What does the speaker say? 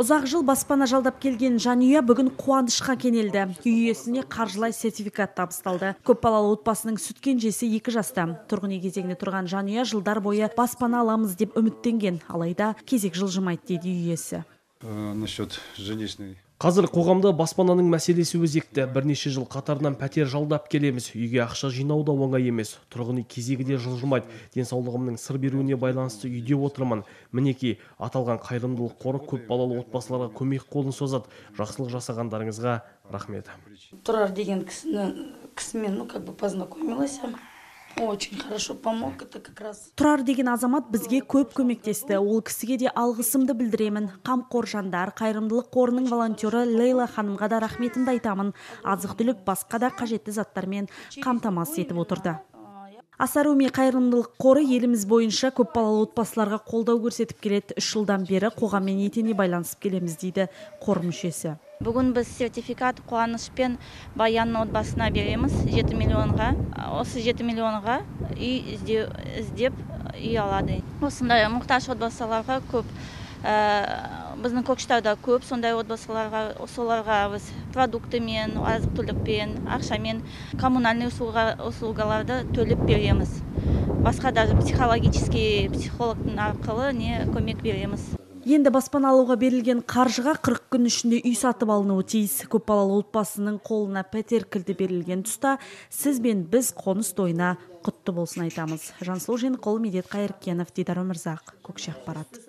ұзақ жыл баспана жалдап келген жанұя бүгін қуанышқа кенелді. Үй иесіне қаржылай сертификат табысталды. Көпбалалы отбасының сүт кенжесі екі жаста. Тұрғын үй кезегіне тұрған жанұя жылдар бойы баспана аламыз деп үміттенген. Алайда кезек жылжымайды дейді үй иесі. Э, насчет жилищной. Қазір қоғамда баспананың мәселесі өзекті бірнеше жыл қатарынан пәтер жалдап келеміз. Үйге ақша жинау да оңай емес. Тұрғын үй кезегі де жылжымайды. Денсаулығымның сыр беруіне байланысты үйде отырмын. Мінекей аталған қайырымдылық қоры көпбалалы отбасыларға көмек қолын созады. Жақсылық жасағандарыңызға рахмет. Тұрар деген кісіні кісімен ну как бы познакомилась. Очень хорошо помог это как раз. Тұрар деген азамат бізге көп көмектесті. Ол кісіге де алғысымды білдіремін. Қамқор жандар қайырымдылық қорының волонтері лейла ханымға да рахметімді айтамын. Азық түлік басқа да қажетті заттармен қамтамасыз етіп отырды. Асаруми қайырымдылық қоры еліміз бойынша көпбалалы отбасыларға қолдау көрсетіп келеді. Үш жылдан бері қоғаммен етене байланысып келеміз дейді қор мүшесі. Бүгін біз сертификат қуанышпен баянның отбасына береміз. Жеті миллионға осы жеті миллионға үй іздеп үй алады. Осындай мұқтаж отбасыларға көп біздің көкшетауда көп. Сондай отбасыларға соларға біз продуктымен азық түлікпен ақшамен коммунальный услуга, услугаларды төлеп береміз. Басқа даже психологический психологтың арқылы не көмек береміз. Енді баспана алуға берілген қаржыға 40 күн ішінде үй сатып алынуы тиіс. Көпбалалы отбасының қолына пәтер кілті берілген тұста сіз бен біз қоныс тойына құтты болсын айтамыз. Жансұлу жеңқұл медет қайыркенов дидар өмірзақ көкше ақпарат.